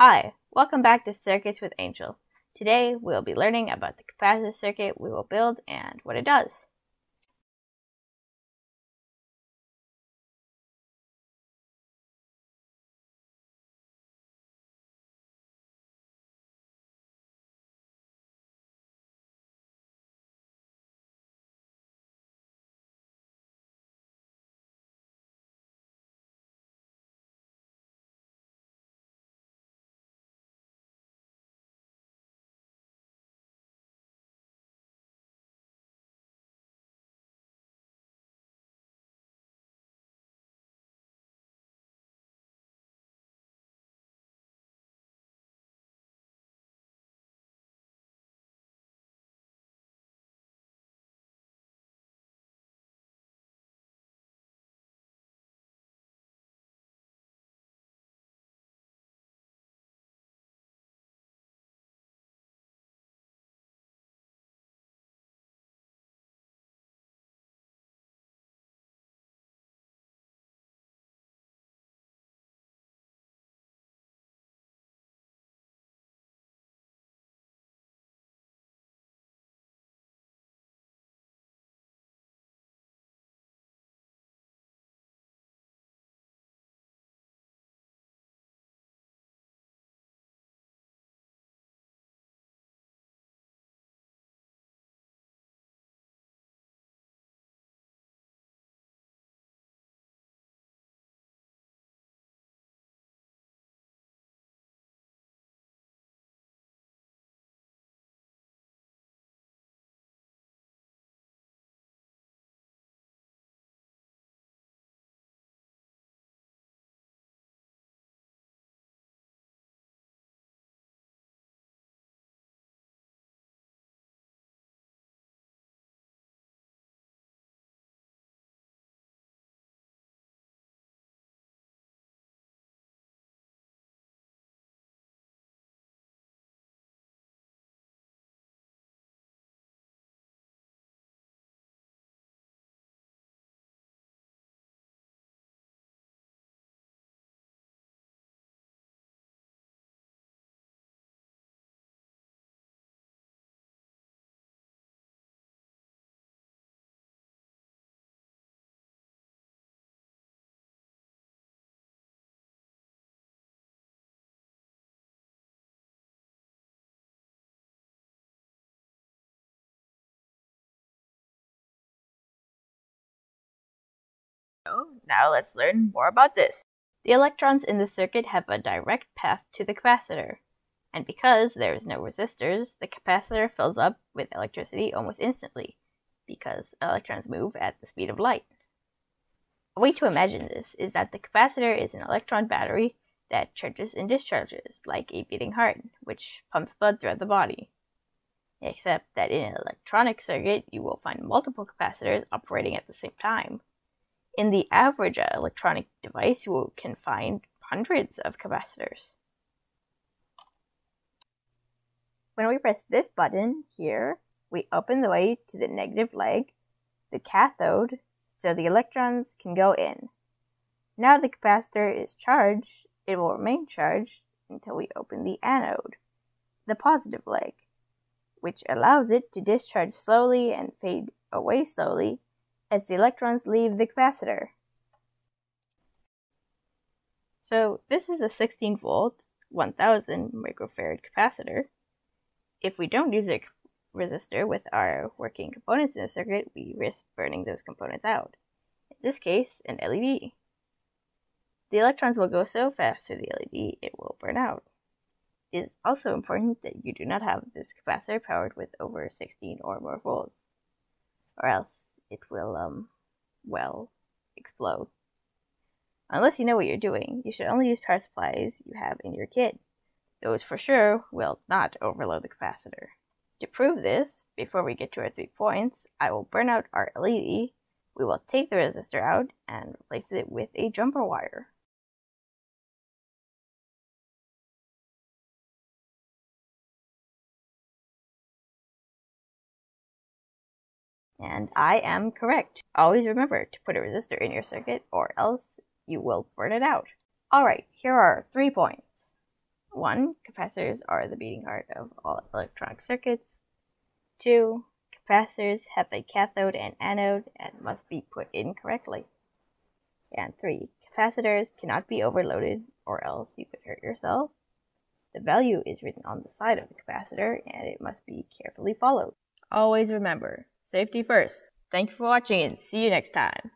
Hi, welcome back to Circuits with Angel. Today we'll be learning about the capacitor circuit we will build and what it does. So now let's learn more about this. The electrons in the circuit have a direct path to the capacitor, and because there is no resistors, the capacitor fills up with electricity almost instantly, because electrons move at the speed of light. A way to imagine this is that the capacitor is an electron battery that charges and discharges, like a beating heart, which pumps blood throughout the body. Except that in an electronic circuit, you will find multiple capacitors operating at the same time in the average electronic device, you can find hundreds of capacitors. When we press this button here, we open the way to the negative leg, the cathode, so the electrons can go in. Now the capacitor is charged, it will remain charged until we open the anode, the positive leg, which allows it to discharge slowly and fade away slowly as the electrons leave the capacitor. So this is a 16 volt, 1000 microfarad capacitor. If we don't use a resistor with our working components in the circuit, we risk burning those components out. In this case, an LED. The electrons will go so fast through the LED, it will burn out. It is also important that you do not have this capacitor powered with over 16 or more volts, or else it will, um, well, explode. Unless you know what you're doing, you should only use power supplies you have in your kit. Those for sure will not overload the capacitor. To prove this, before we get to our three points, I will burn out our LED, we will take the resistor out and replace it with a jumper wire. And I am correct. Always remember to put a resistor in your circuit or else you will burn it out. Alright, here are three points. 1. Capacitors are the beating heart of all electronic circuits. 2. Capacitors have a cathode and anode and must be put in correctly. And 3. Capacitors cannot be overloaded or else you could hurt yourself. The value is written on the side of the capacitor and it must be carefully followed. Always remember, safety first. Thank you for watching and see you next time.